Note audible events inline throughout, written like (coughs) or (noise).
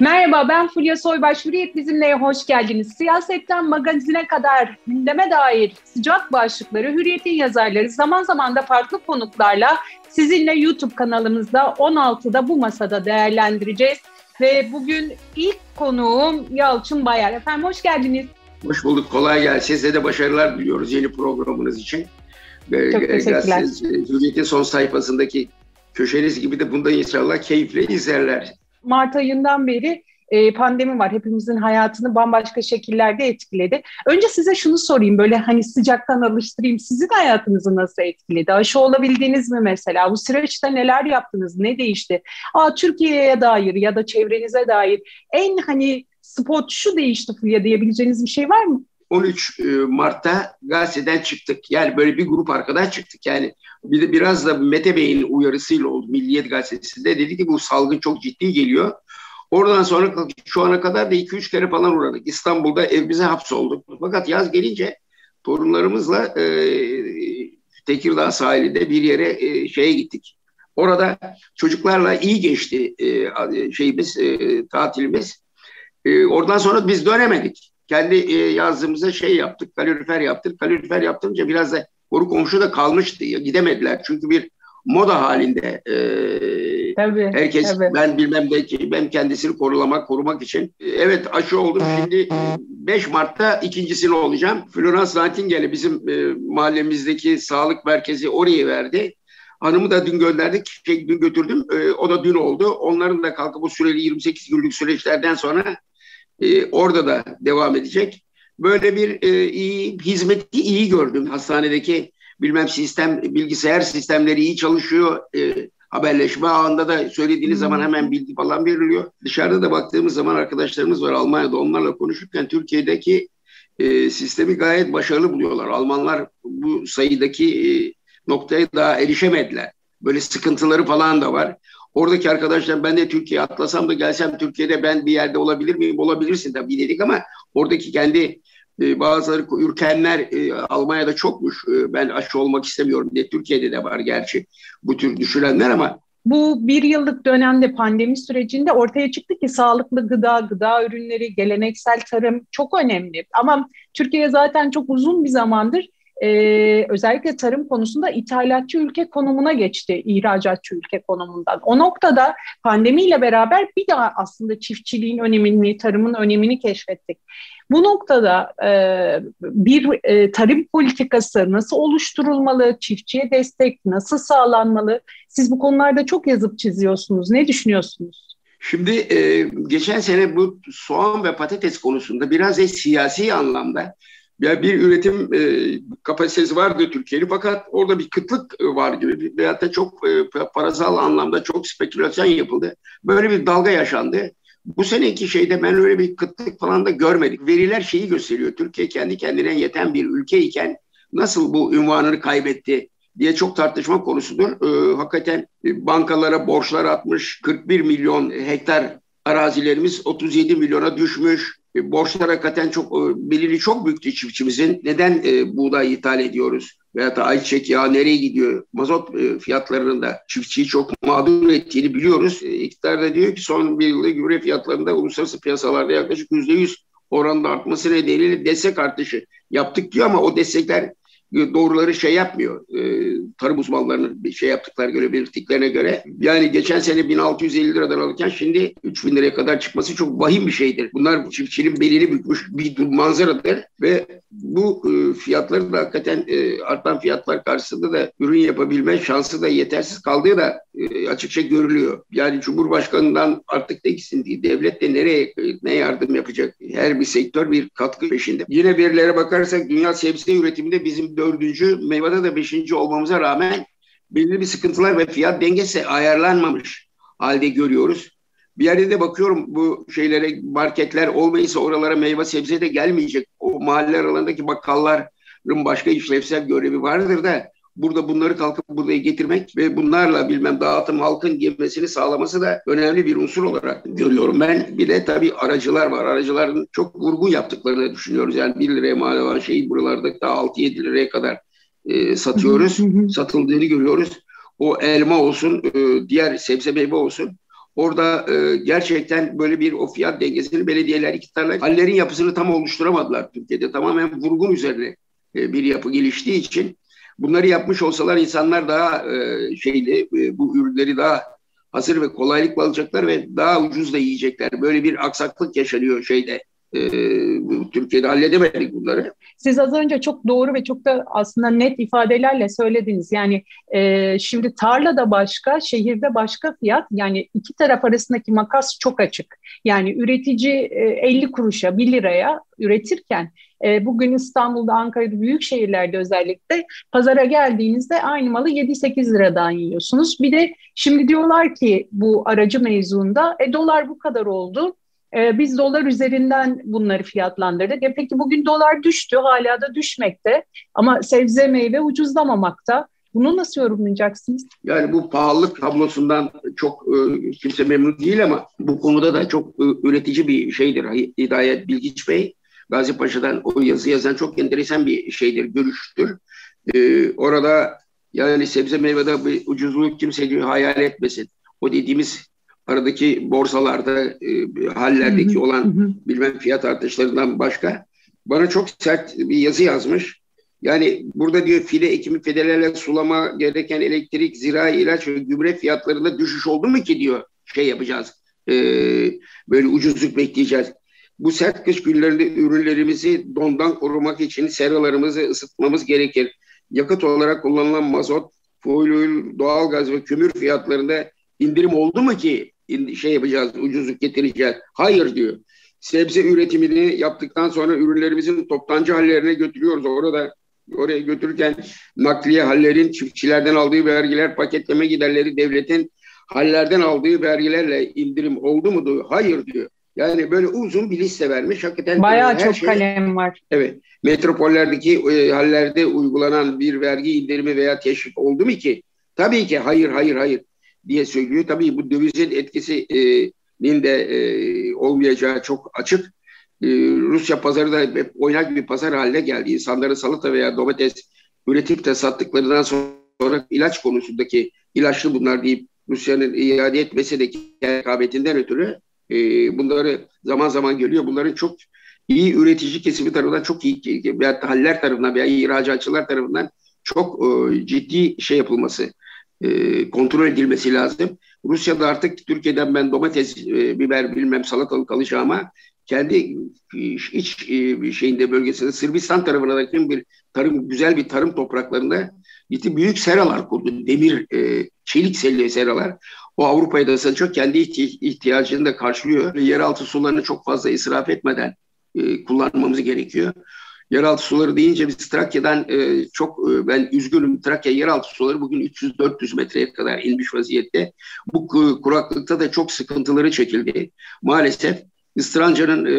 Merhaba ben Fulya Soybaş. Hürriyet bizimle hoş geldiniz. Siyasetten magazine kadar gündeme dair sıcak başlıkları Hürriyet'in yazarları zaman zaman da farklı konuklarla sizinle YouTube kanalımızda 16'da bu masada değerlendireceğiz. Ve bugün ilk konuğum Yalçın Bayar. Efendim hoş geldiniz. Hoş bulduk. Kolay gelsin. Size de başarılar diliyoruz yeni programınız için. Çok teşekkürler. Hürriyet'in son sayfasındaki köşeniz gibi de bunda inşallah keyifle izlerler. Mart ayından beri e, pandemi var. Hepimizin hayatını bambaşka şekillerde etkiledi. Önce size şunu sorayım böyle hani sıcaktan alıştırayım. Sizin hayatınızı nasıl etkiledi? Aşı olabildiniz mi mesela? Bu süreçte neler yaptınız? Ne değişti? Aa, Türkiye'ye dair ya da çevrenize dair en hani spot şu değişti Fulya diyebileceğiniz bir şey var mı? 13 e, Mart'ta gazeteden çıktık. Yani böyle bir grup arkadaş çıktık. Yani bir de biraz da Mete Bey'in uyarısıyla oldu. Milliyet Gazetesi'nde dedi ki bu salgın çok ciddi geliyor. Oradan sonra şu ana kadar da 2-3 kere falan uğradık. İstanbul'da evimize hapsolduk. Fakat yaz gelince torunlarımızla e, Tekirdağ sahilinde bir yere e, şeye gittik. Orada çocuklarla iyi geçti e, şeyimiz, e, tatilimiz. E, oradan sonra biz dönemedik. Kendi e, yazdığımızda şey yaptık, kalorifer yaptık. Kalorifer yaptırınca biraz da koru komşu da kalmıştı. Gidemediler çünkü bir moda halinde. E, tabii, herkes tabii. ben bilmem belki ben kendisini korulamak, korumak için. E, evet aşı oldum. Şimdi 5 Mart'ta ikincisini olacağım. Florence Nightingale bizim e, mahallemizdeki sağlık merkezi oraya verdi. Hanımı da dün gönderdik. Şey, dün götürdüm. E, o da dün oldu. Onların da kalkıp bu süreli 28 günlük süreçlerden sonra e, orada da devam edecek. Böyle bir e, iyi hizmeti iyi gördüm. Hastanedeki bilmem sistem bilgisayar sistemleri iyi çalışıyor. E, haberleşme ağında da söylediğiniz hmm. zaman hemen bilgi falan veriliyor. Dışarıda da baktığımız zaman arkadaşlarımız var Almanya'da onlarla konuşurken Türkiye'deki e, sistemi gayet başarılı buluyorlar. Almanlar bu sayıdaki e, noktaya daha erişemediler. Böyle sıkıntıları falan da var. Oradaki arkadaşlar ben de Türkiye'ye atlasam da gelsem Türkiye'de ben bir yerde olabilir miyim? Olabilirsin tabii dedik ama oradaki kendi e, bazıları ürkenler e, Almanya'da çokmuş. E, ben aşı olmak istemiyorum diye. Türkiye'de de var gerçi bu tür düşünenler ama bu bir yıllık dönemde pandemi sürecinde ortaya çıktı ki sağlıklı gıda, gıda ürünleri, geleneksel tarım çok önemli. Ama Türkiye zaten çok uzun bir zamandır e, özellikle tarım konusunda ithalatçı ülke konumuna geçti, ihracatçı ülke konumundan. O noktada pandemiyle beraber bir daha aslında çiftçiliğin önemini, tarımın önemini keşfettik. Bu noktada e, bir e, tarım politikası nasıl oluşturulmalı, çiftçiye destek nasıl sağlanmalı? Siz bu konularda çok yazıp çiziyorsunuz. Ne düşünüyorsunuz? Şimdi e, geçen sene bu soğan ve patates konusunda biraz da siyasi anlamda ya bir üretim e, kapasitesi vardı Türkiye'nin fakat orada bir kıtlık e, var gibi veyahut da çok e, parasal anlamda çok spekülasyon yapıldı. Böyle bir dalga yaşandı. Bu seneki şeyde ben öyle bir kıtlık falan da görmedik. Veriler şeyi gösteriyor. Türkiye kendi kendine yeten bir ülke iken nasıl bu ünvanını kaybetti diye çok tartışma konusudur. Ee, hakikaten bankalara borçlar atmış 41 milyon hektar arazilerimiz 37 milyona düşmüş. E, borçlar hakikaten çok e, belirli çok büyüktü çiftçimizin. Neden e, buğday ithal ediyoruz? Veya da ayçiçek yağı nereye gidiyor? Mazot e, fiyatlarının da çiftçiyi çok mağdur ettiğini biliyoruz. E, iktidar da diyor ki son bir yılda gübre fiyatlarında uluslararası piyasalarda yaklaşık yüzde yüz oranda artması nedeniyle destek artışı yaptık diyor ama o destekler doğruları şey yapmıyor. E, tarım uzmanlarının şey yaptıkları göre, belirttiklerine göre. Yani geçen sene 1650 liradan alırken şimdi 3000 liraya kadar çıkması çok vahim bir şeydir. Bunlar çiftçinin belini bükmüş bir manzaradır ve bu e, fiyatları da hakikaten e, artan fiyatlar karşısında da ürün yapabilme şansı da yetersiz kaldığı da e, açıkça görülüyor. Yani Cumhurbaşkanı'ndan artık ne gitsin diye devlet de nereye ne yardım yapacak? Her bir sektör bir katkı peşinde. Yine verilere bakarsak dünya sebze üretiminde bizim dördüncü, meyvede de beşinci olmamıza rağmen belirli bir sıkıntılar ve fiyat dengesi ayarlanmamış halde görüyoruz. Bir yerde de bakıyorum bu şeylere marketler olmayınca oralara meyve sebze de gelmeyecek. O mahalle aralarındaki bakkalların başka işlevsel görevi vardır da burada bunları kalkıp buraya getirmek ve bunlarla bilmem dağıtım halkın girmesini sağlaması da önemli bir unsur olarak görüyorum. Ben bir de tabii aracılar var. Aracıların çok vurgun yaptıklarını düşünüyoruz. Yani 1 liraya mal olan şeyi buralarda da 6-7 liraya kadar e, satıyoruz. Satıldığını görüyoruz. O elma olsun, e, diğer sebze meyve olsun. Orada e, gerçekten böyle bir o fiyat dengesini belediyeler iktidarlar hallerin yapısını tam oluşturamadılar Türkiye'de. Tamamen vurgun üzerine e, bir yapı geliştiği için bunları yapmış olsalar insanlar daha e, şeyli e, bu ürünleri daha hazır ve kolaylıkla alacaklar ve daha ucuz da yiyecekler. Böyle bir aksaklık yaşanıyor şeyde e, Türkiye'de halledemedik bunları. Siz az önce çok doğru ve çok da aslında net ifadelerle söylediniz. Yani e, şimdi tarlada başka, şehirde başka fiyat. Yani iki taraf arasındaki makas çok açık. Yani üretici e, 50 kuruşa, 1 liraya üretirken e, bugün İstanbul'da, Ankara'da büyük şehirlerde özellikle pazara geldiğinizde aynı malı 7-8 liradan yiyorsunuz. Bir de şimdi diyorlar ki bu aracı mevzuunda e, dolar bu kadar oldu e, biz dolar üzerinden bunları fiyatlandırdık. E, peki bugün dolar düştü, hala da düşmekte ama sebze meyve ucuzlamamakta. Bunu nasıl yorumlayacaksınız? Yani bu pahalılık tablosundan çok e, kimse memnun değil ama bu konuda da çok e, üretici bir şeydir. Hidayet Bilgiç Bey, Gazi Paşa'dan o yazı yazan çok enteresan bir şeydir, görüştür. E, orada yani sebze meyvede bir ucuzluğu kimse hayal etmesin. O dediğimiz aradaki borsalarda e, hallerdeki olan bilmem fiyat artışlarından başka bana çok sert bir yazı yazmış. Yani burada diyor fide ekimi fidelerle sulama gereken elektrik, zirai ilaç ve gübre fiyatlarında düşüş oldu mu ki diyor şey yapacağız. E, böyle ucuzluk bekleyeceğiz. Bu sert kış günlerinde ürünlerimizi dondan korumak için seralarımızı ısıtmamız gerekir. Yakıt olarak kullanılan mazot, fuel, doğalgaz ve kömür fiyatlarında indirim oldu mu ki şey yapacağız, ucuzluk getireceğiz? Hayır diyor. Sebze üretimini yaptıktan sonra ürünlerimizin toptancı hallerine götürüyoruz. Orada oraya götürürken nakliye hallerin çiftçilerden aldığı vergiler, paketleme giderleri devletin hallerden aldığı vergilerle indirim oldu mu diyor. Hayır diyor. Yani böyle uzun bir liste vermiş. Hakikaten Bayağı çok şey, kalem var. Evet. Metropollerdeki e, hallerde uygulanan bir vergi indirimi veya teşvik oldu mu ki? Tabii ki hayır, hayır, hayır diye söylüyor. Tabii bu dövizin etkisinin de e, olmayacağı çok açık. E, Rusya pazarı da oynak bir pazar haline geldi. İnsanların salata veya domates üretip de sattıklarından sonra ilaç konusundaki ilaçlı bunlar deyip Rusya'nın iade etmesi de rekabetinden ötürü e, bunları zaman zaman geliyor. Bunların çok iyi üretici kesimi tarafından çok iyi veya haller tarafından veya ihracatçılar tarafından çok ciddi şey yapılması e, kontrol edilmesi lazım. Rusya'da artık Türkiye'den ben domates, e, biber bilmem salatalık alacağıma kendi iç e, şeyinde bölgesinde Sırbistan tarafına da bir tarım güzel bir tarım topraklarında gitti büyük seralar kurdu. Demir, e, çelik seralar. O Avrupa'ya da çok kendi ihtiyacını da karşılıyor. Yeraltı sularını çok fazla israf etmeden e, kullanmamız gerekiyor yeraltı suları deyince biz Trakya'dan e, çok e, ben üzgünüm. Trakya yeraltı suları bugün 300-400 metreye kadar inmiş vaziyette. Bu kuraklıkta da çok sıkıntıları çekildi. Maalesef İstranca'nın e,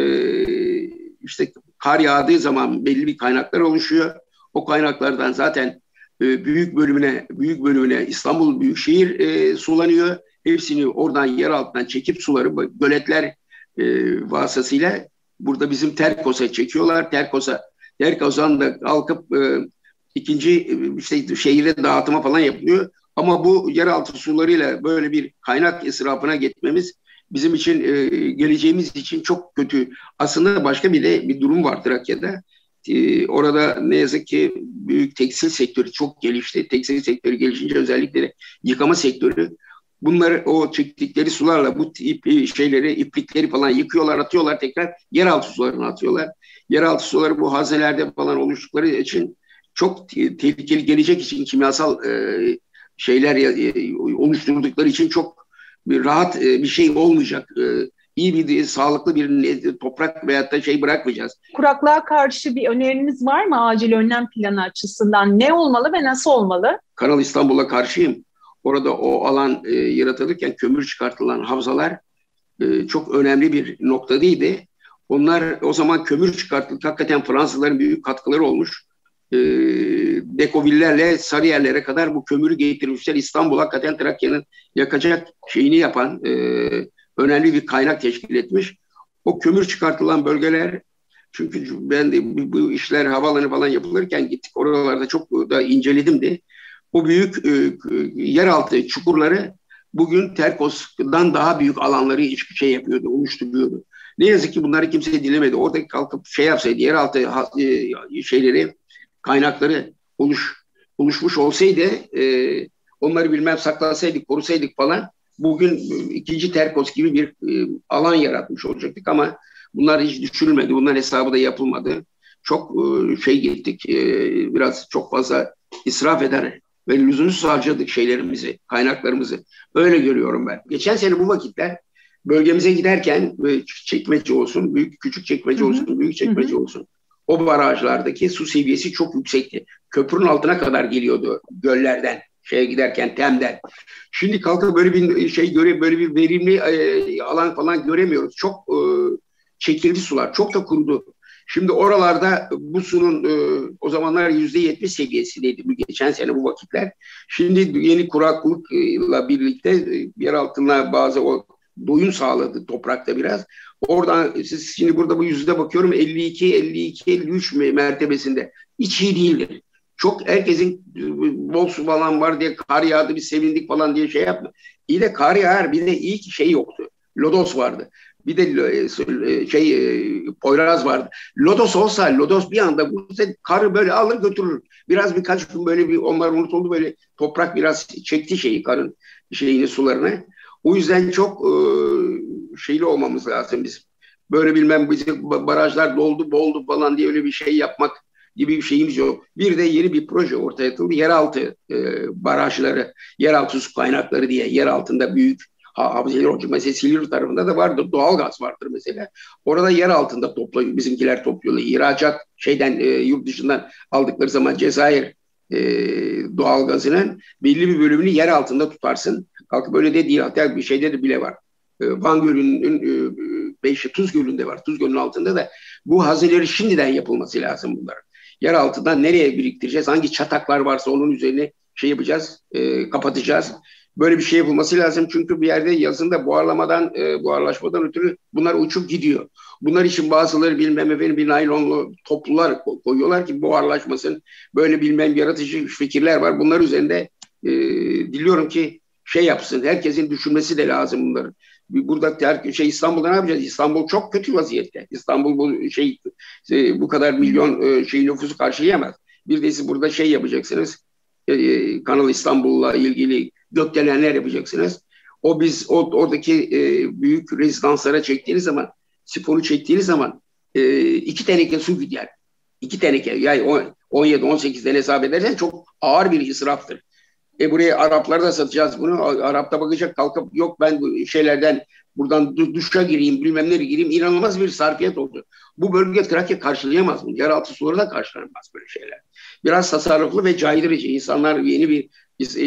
işte kar yağdığı zaman belli bir kaynaklar oluşuyor. O kaynaklardan zaten e, büyük bölümüne büyük bölümüne İstanbul Büyükşehir e, sulanıyor. Hepsini oradan yer altından çekip suları göletler e, vasıtasıyla burada bizim Terkos'a çekiyorlar. Terkos'a Terkozan da kalkıp e, ikinci e, işte şehire dağıtıma falan yapılıyor. Ama bu yeraltı sularıyla böyle bir kaynak israfına gitmemiz bizim için e, geleceğimiz için çok kötü. Aslında başka bir de bir durum var Trakya'da. E, orada ne yazık ki büyük tekstil sektörü çok gelişti. Tekstil sektörü gelişince özellikle yıkama sektörü bunları o çektikleri sularla bu ip, şeyleri, iplikleri falan yıkıyorlar, atıyorlar tekrar yeraltı sularına atıyorlar yeraltı suları bu haznelerde falan oluştukları için çok tehlikeli gelecek için kimyasal e, şeyler e, oluşturdukları için çok bir rahat e, bir şey olmayacak. E, iyi bir sağlıklı bir toprak veyahut da şey bırakmayacağız. Kuraklığa karşı bir öneriniz var mı acil önlem planı açısından? Ne olmalı ve nasıl olmalı? Kanal İstanbul'a karşıyım. Orada o alan e, yaratılırken kömür çıkartılan havzalar e, çok önemli bir nokta değildi. Onlar o zaman kömür çıkarttık. Hakikaten Fransızların büyük katkıları olmuş. E, Dekovillerle Sarıyerlere kadar bu kömürü getirmişler. İstanbul hakikaten Trakya'nın yakacak şeyini yapan e, önemli bir kaynak teşkil etmiş. O kömür çıkartılan bölgeler çünkü ben de bu, bu işler havalanı falan yapılırken gittik oralarda çok da inceledim de. O büyük e, yeraltı çukurları bugün Terkos'dan daha büyük alanları hiçbir şey yapıyordu, oluşturuyordu. Ne yazık ki bunları kimse dinlemedi. Orada kalkıp şey yapsaydı, yeraltı e, şeyleri, kaynakları oluş, oluşmuş olsaydı, e, onları bilmem saklasaydık, korusaydık falan, bugün ikinci Terkos gibi bir e, alan yaratmış olacaktık ama bunlar hiç düşürülmedi. Bunların hesabı da yapılmadı. Çok e, şey gittik, e, biraz çok fazla israf eder ve lüzumsuz harcadık şeylerimizi, kaynaklarımızı. Öyle görüyorum ben. Geçen sene bu vakitler bölgemize giderken çekmece olsun, büyük küçük çekmece olsun, büyük çekmece olsun. O barajlardaki su seviyesi çok yüksekti. Köprünün altına kadar geliyordu göllerden şeye giderken Tem'den. Şimdi kalkıp böyle bir şey göre böyle bir verimli e, alan falan göremiyoruz. Çok e, çekildi sular. Çok da kurudu. Şimdi oralarda bu sunun e, o zamanlar yüzde yetmiş seviyesindeydi bu geçen sene bu vakitler. Şimdi yeni kuraklıkla birlikte e, yer altına bazı o doyum sağladı toprakta biraz. Oradan siz şimdi burada bu yüzde bakıyorum 52, 52, 53 mertebesinde. Hiç iyi değildir. Çok herkesin e, bol su falan var diye kar yağdı bir sevindik falan diye şey yapma. İyi de kar yağar bir de iyi ki şey yoktu. Lodos vardı. Bir de e, e, şey Poyraz vardı. Lodos olsa Lodos bir anda karı böyle alır götürür. Biraz birkaç gün böyle bir onlar unutuldu böyle toprak biraz çekti şeyi karın şeyini sularını. O yüzden çok e, şeyli olmamız lazım biz. Böyle bilmem bizim barajlar doldu boldu falan diye öyle bir şey yapmak gibi bir şeyimiz yok. Bir de yeni bir proje ortaya atıldı. Yeraltı e, barajları, yeraltı su kaynakları diye yer altında büyük Havzeler Hoca mesela Silivri tarafında da vardır. Doğal gaz vardır mesela. Orada yer altında topluyor. Bizimkiler topluyorlar. İhracat şeyden e, yurt dışından aldıkları zaman Cezayir e, doğal gazının belli bir bölümünü yer altında tutarsın. Kalkıp böyle de değil. Hatta bir şeyde de bile var. E, Van Gölü'nün e, Beşi Tuz Gölü'nde var. Tuz Gölü'nün altında da bu hazineleri şimdiden yapılması lazım bunların. Yer altından nereye biriktireceğiz? Hangi çataklar varsa onun üzerine şey yapacağız, e, kapatacağız. Böyle bir şey yapılması lazım çünkü bir yerde yazında buharlamadan, e, buharlaşmadan ötürü bunlar uçup gidiyor. Bunlar için bazıları bilmem efendim bir naylonlu toplular koyuyorlar ki buharlaşmasın. Böyle bilmem yaratıcı fikirler var. Bunlar üzerinde e, diliyorum ki şey yapsın. Herkesin düşünmesi de lazım bunları. Burada ter, şey İstanbul'da ne yapacağız? İstanbul çok kötü vaziyette. İstanbul bu şey e, bu kadar milyon şey nüfusu karşılayamaz. Bir de siz burada şey yapacaksınız. E Kanal İstanbul'la ilgili gökdelenler yapacaksınız. O biz o, oradaki e, büyük rezidanslara çektiğiniz zaman, sporu çektiğiniz zaman e, iki teneke su gider. İki teneke yani 17-18'den hesap edersen çok ağır bir israftır. E buraya Araplara da satacağız bunu. Arap da bakacak kalkıp yok ben bu şeylerden buradan duşa gireyim bilmem nereye gireyim. inanılmaz bir sarfiyat oldu. Bu bölge Trakya karşılayamaz mı? Yeraltı suları da karşılanmaz böyle şeyler. Biraz tasarruflu ve caydırıcı. İnsanlar yeni bir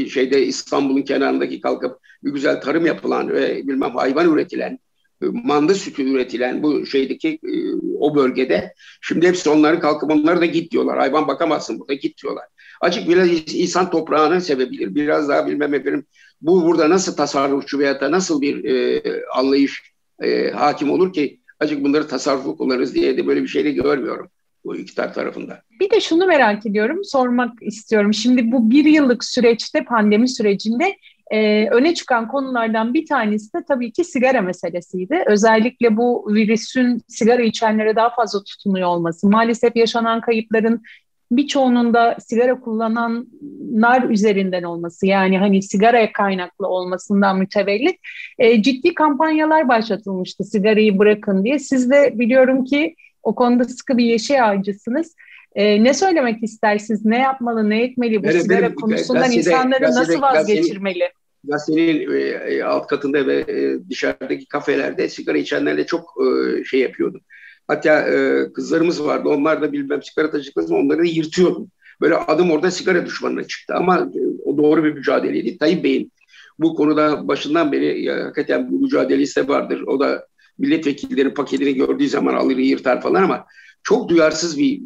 şeyde İstanbul'un kenarındaki kalkıp bir güzel tarım yapılan ve bilmem hayvan üretilen e, manda sütü üretilen bu şeydeki e, o bölgede şimdi hepsi onları kalkıp onları da git diyorlar. Hayvan bakamazsın burada git diyorlar. Açık biraz insan toprağının sebebidir. Biraz daha bilmem efendim bu burada nasıl tasarrufçu veya da nasıl bir e, anlayış e, hakim olur ki açık bunları tasarruflu kullanırız diye de böyle bir şey de görmüyorum bu iktidar tarafında. Bir de şunu merak ediyorum, sormak istiyorum. Şimdi bu bir yıllık süreçte, pandemi sürecinde e, öne çıkan konulardan bir tanesi de tabii ki sigara meselesiydi. Özellikle bu virüsün sigara içenlere daha fazla tutunuyor olması, maalesef yaşanan kayıpların birçoğunun da sigara kullananlar üzerinden olması yani hani sigaraya kaynaklı olmasından mütevellit e, ciddi kampanyalar başlatılmıştı sigarayı bırakın diye. Siz de biliyorum ki o konuda sıkı bir yeşil ağacısınız. E, ne söylemek istersiniz? Ne yapmalı, ne etmeli bu evet, sigara benim, konusundan gazetede, insanları gazetede, nasıl vazgeçirmeli? Gazetenin e, e, alt katında ve e, dışarıdaki kafelerde sigara içenlerle çok e, şey yapıyordum. Hatta e, kızlarımız vardı. Onlar da bilmem sigara taşıdıkları onları da yırtıyordum. Böyle adım orada sigara düşmanına çıktı. Ama e, o doğru bir mücadeleydi. Tayyip Bey'in bu konuda başından beri ya, hakikaten bu mücadelesi de vardır. O da milletvekillerinin paketini gördüğü zaman alır yırtar falan ama çok duyarsız bir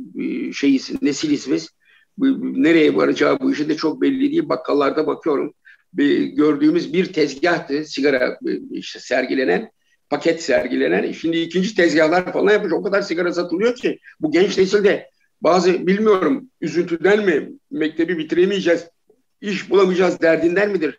şey nesil ismiz. Nereye varacağı bu işin de çok belli değil. Bakkallarda bakıyorum. Gördüğümüz bir tezgahtı sigara işte sergilenen paket sergilenen. Şimdi ikinci tezgahlar falan yapmış. O kadar sigara satılıyor ki bu genç nesilde bazı bilmiyorum üzüntüden mi mektebi bitiremeyeceğiz, iş bulamayacağız derdinden midir?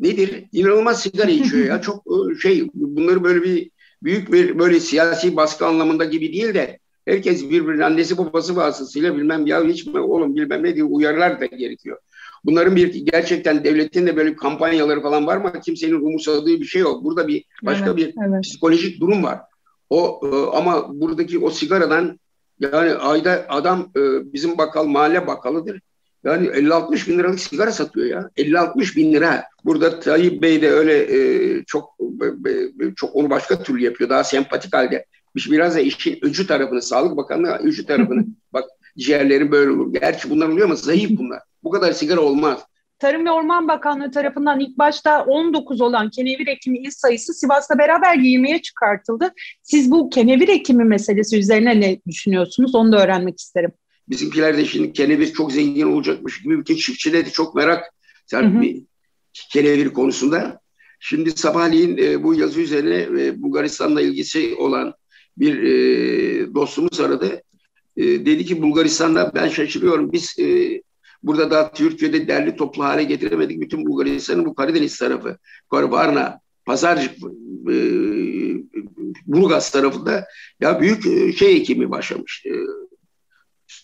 nedir? İnanılmaz sigara içiyor ya. (laughs) Çok e, şey bunları böyle bir büyük bir böyle siyasi baskı anlamında gibi değil de herkes birbirinin annesi babası vasıtasıyla bilmem ya hiç mi oğlum bilmem ne diye uyarılar da gerekiyor. Bunların bir gerçekten devletin de böyle kampanyaları falan var mı? Kimsenin umursadığı bir şey yok. Burada bir başka evet, bir evet. psikolojik durum var. O e, ama buradaki o sigaradan yani ayda adam e, bizim bakkal mahalle bakkalıdır. Yani 50-60 bin liralık sigara satıyor ya. 50-60 bin lira. Burada Tayyip Bey de öyle e, çok çok onu başka türlü yapıyor. Daha sempatik halde. Biraz da işin öcü tarafını, Sağlık Bakanlığı öcü tarafını. (laughs) bak ciğerlerin böyle olur. Gerçi bunlar oluyor ama zayıf bunlar. Bu kadar sigara olmaz. Tarım ve Orman Bakanlığı tarafından ilk başta 19 olan kenevir ekimi il sayısı Sivas'la beraber 20'ye çıkartıldı. Siz bu kenevir ekimi meselesi üzerine ne düşünüyorsunuz? Onu da öğrenmek isterim. Bizimkiler de şimdi kenevir çok zengin olacakmış gibi bir çiftçide de çok merak bir kenevir konusunda. Şimdi sabahleyin e, bu yazı üzerine e, Bulgaristan'la ilgisi olan bir e, dostumuz aradı. E, dedi ki Bulgaristan'da ben şaşırıyorum. Biz e, burada daha Türkiye'de derli toplu hale getiremedik. Bütün Bulgaristan'ın bu Karadeniz tarafı, Varna, Pazarcık, e, Burgaz tarafında ya büyük e, şey ekimi başlamış. E,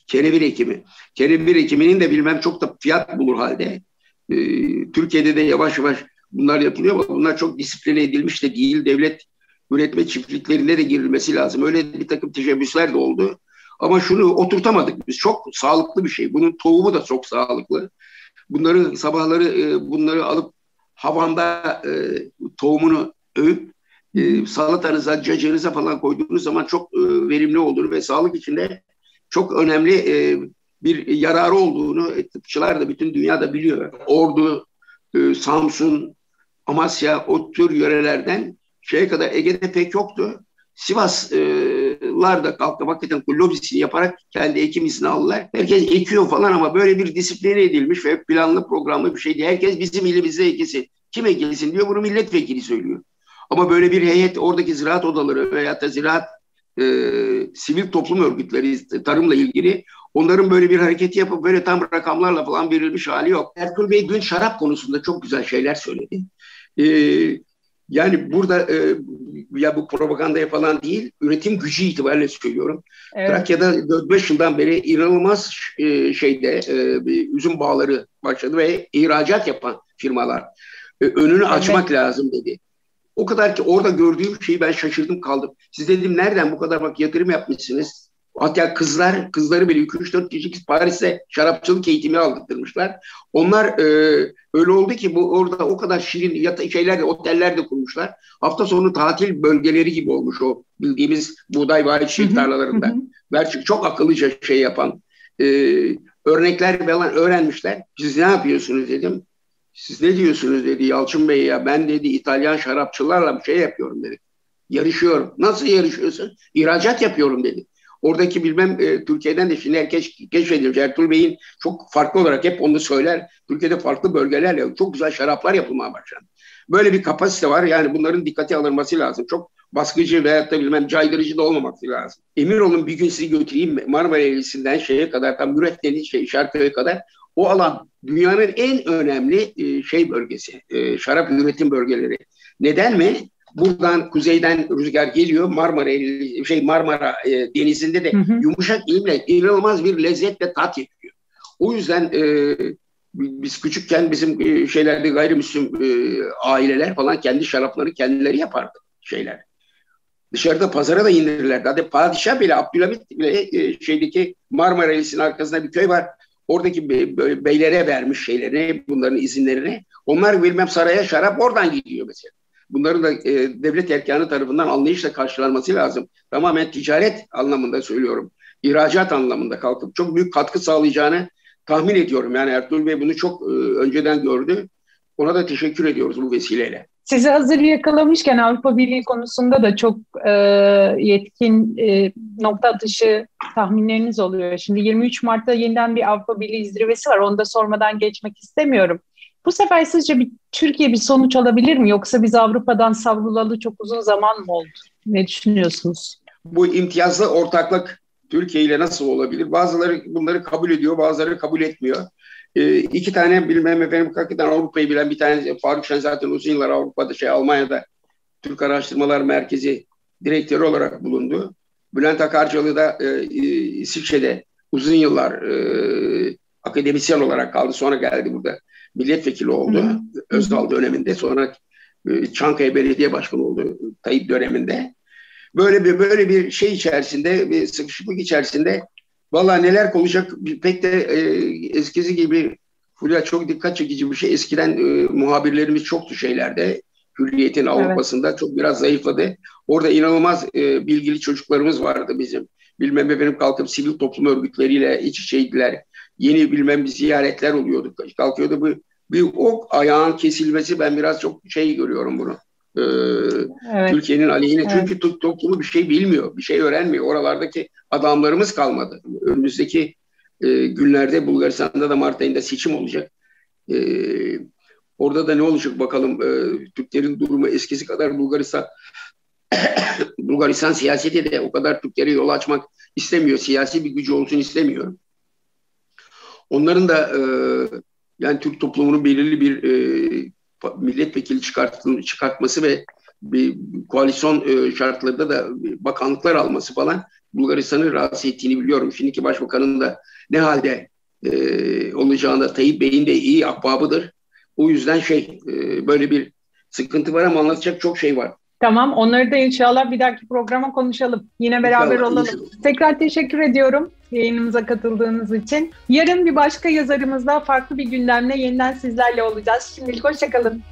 kenevir ekimi. Kenevir ekiminin de bilmem çok da fiyat bulur halde. E, Türkiye'de de yavaş yavaş bunlar yapılıyor ama bunlar çok disipline edilmiş de değil. Devlet üretme çiftliklerine de girilmesi lazım. Öyle bir takım teşebbüsler de oldu. Ama şunu oturtamadık biz. Çok sağlıklı bir şey. Bunun tohumu da çok sağlıklı. Bunları sabahları e, bunları alıp havanda e, tohumunu övüp e, salatanıza, cacığınıza falan koyduğunuz zaman çok e, verimli olur ve sağlık içinde çok önemli e, bir yararı olduğunu tıpçılar da bütün dünyada biliyor. Ordu, e, Samsun, Amasya o tür yörelerden şeye kadar Ege'de pek yoktu. Sivaslılar da kalktı hakikaten lobisini yaparak kendi ekim izni aldılar. Herkes ekiyor falan ama böyle bir disipline edilmiş ve planlı programlı bir şeydi. Herkes bizim ilimizde ekilsin. Kim ekilsin diyor bunu milletvekili söylüyor. Ama böyle bir heyet oradaki ziraat odaları veya da ziraat e, sivil toplum örgütleri tarımla ilgili onların böyle bir hareketi yapıp böyle tam rakamlarla falan verilmiş hali yok. Ertuğrul Bey dün şarap konusunda çok güzel şeyler söyledi. E, yani burada e, ya bu propaganda falan değil, üretim gücü itibariyle söylüyorum. Evet. Trakya'da 4-5 yıldan beri inanılmaz e, şeyde e, üzüm bağları başladı ve ihracat yapan firmalar. E, önünü evet. açmak lazım dedi. O kadar ki orada gördüğüm şeyi ben şaşırdım kaldım. Siz dedim nereden bu kadar bak yatırım yapmışsınız? Hatta kızlar, kızları bile 2-3-4 kişi Paris'te şarapçılık eğitimi aldırtmışlar. Onlar e, öyle oldu ki bu orada o kadar şirin yata, şeyler de oteller de kurmuşlar. Hafta sonu tatil bölgeleri gibi olmuş o bildiğimiz buğday ve ayçiçek tarlalarında. Gerçi çok akıllıca şey yapan e, örnekler falan öğrenmişler. Siz ne yapıyorsunuz dedim. Siz ne diyorsunuz dedi Yalçın Bey ya ben dedi İtalyan şarapçılarla bir şey yapıyorum dedi. Yarışıyorum. Nasıl yarışıyorsun? İhracat yapıyorum dedi. Oradaki bilmem e, Türkiye'den de şimdi herkes keşfediyor. Ertuğrul Bey'in çok farklı olarak hep onu söyler. Türkiye'de farklı bölgelerle çok güzel şaraplar yapılmaya başlandı. Böyle bir kapasite var. Yani bunların dikkate alınması lazım. Çok baskıcı veyahut da bilmem caydırıcı da olmaması lazım. Emin olun bir gün sizi götüreyim Marmara Eğrisi'nden şeye kadar tam Müretten'in şey, Şarköy'e kadar o alan dünyanın en önemli e, şey bölgesi. E, şarap üretim bölgeleri. Neden mi? Buradan kuzeyden rüzgar geliyor. Marmara şey Marmara e, denizinde de hı hı. yumuşak ilimle inanılmaz bir lezzet ve tat yapıyor. O yüzden e, biz küçükken bizim e, şeylerde gayrimüslim e, aileler falan kendi şarapları kendileri yapardı şeyler. Dışarıda pazara da indirirlerdi. Hadi padişah bile Abdülhamit bile e, şeydeki Marmara Elisi'nin arkasında bir köy var. Oradaki be, beylere vermiş şeylerini, bunların izinlerini. Onlar bilmem saraya şarap oradan gidiyor mesela. Bunların da e, devlet erkanı tarafından anlayışla karşılanması lazım. Tamamen ticaret anlamında söylüyorum. İhracat anlamında kalkıp çok büyük katkı sağlayacağını tahmin ediyorum. Yani Ertuğrul Bey bunu çok e, önceden gördü. Ona da teşekkür ediyoruz bu vesileyle. Sizi hazır yakalamışken Avrupa Birliği konusunda da çok e, yetkin e, nokta atışı tahminleriniz oluyor. Şimdi 23 Mart'ta yeniden bir Avrupa Birliği zirvesi var. Onu da sormadan geçmek istemiyorum. Bu sefer sizce bir Türkiye bir sonuç alabilir mi? Yoksa biz Avrupa'dan savrulalı çok uzun zaman mı oldu? Ne düşünüyorsunuz? Bu imtiyazlı ortaklık Türkiye ile nasıl olabilir? Bazıları bunları kabul ediyor, bazıları kabul etmiyor. e, iki tane bilmem efendim hakikaten Avrupa'yı bilen bir tane Faruk Şen zaten uzun yıllar Avrupa'da şey Almanya'da Türk Araştırmalar Merkezi direktörü olarak bulundu. Bülent Akarcalı da e, İsviçre'de uzun yıllar e, akademisyen olarak kaldı. Sonra geldi burada milletvekili oldu. Hı hı. Özdal döneminde. Sonra e, Çankaya Belediye Başkanı oldu Tayyip döneminde. Böyle bir böyle bir şey içerisinde, bir sıkışıklık içerisinde valla neler konuşacak pek de e, eskisi gibi Fulya çok dikkat çekici bir şey. Eskiden e, muhabirlerimiz çoktu şeylerde. Hürriyet'in Avrupa'sında evet. çok biraz zayıfladı. Orada inanılmaz e, bilgili çocuklarımız vardı bizim. Bilmem benim kalkıp sivil toplum örgütleriyle iç içeydiler. Yeni bilmem bir ziyaretler oluyordu. Kalkıyordu bu bir ok ayağın kesilmesi ben biraz çok şey görüyorum bunu. Ee, evet. Türkiye'nin aleyhine. Evet. Çünkü toplumu bir şey bilmiyor, bir şey öğrenmiyor. Oralardaki adamlarımız kalmadı. Önümüzdeki e, günlerde Bulgaristan'da da Mart ayında seçim olacak. E, orada da ne olacak bakalım. E, Türklerin durumu eskisi kadar Bulgaristan (coughs) Bulgaristan siyaseti de o kadar Türklere yol açmak istemiyor. Siyasi bir gücü olsun istemiyor. Onların da e, yani Türk toplumunun belirli bir e, milletvekili çıkartması ve bir koalisyon e, şartlarında da bakanlıklar alması falan Bulgaristan'ı rahatsız ettiğini biliyorum. Şimdiki başbakanın da ne halde e, olacağını Tayyip Bey'in de iyi ahbabıdır. O yüzden şey e, böyle bir sıkıntı var ama anlatacak çok şey var. Tamam onları da inşallah bir dahaki programa konuşalım. Yine beraber inşallah, olalım. Inşallah. Tekrar teşekkür ediyorum yayınımıza katıldığınız için. Yarın bir başka yazarımızla farklı bir gündemle yeniden sizlerle olacağız. Şimdilik hoşçakalın.